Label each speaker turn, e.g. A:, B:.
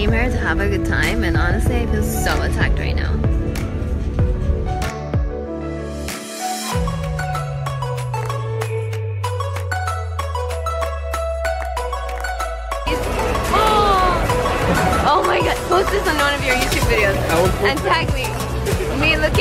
A: Came here to have a good time and honestly I feel so attacked right now. Oh, oh my god, post this on one of your YouTube videos and tag me. Me looking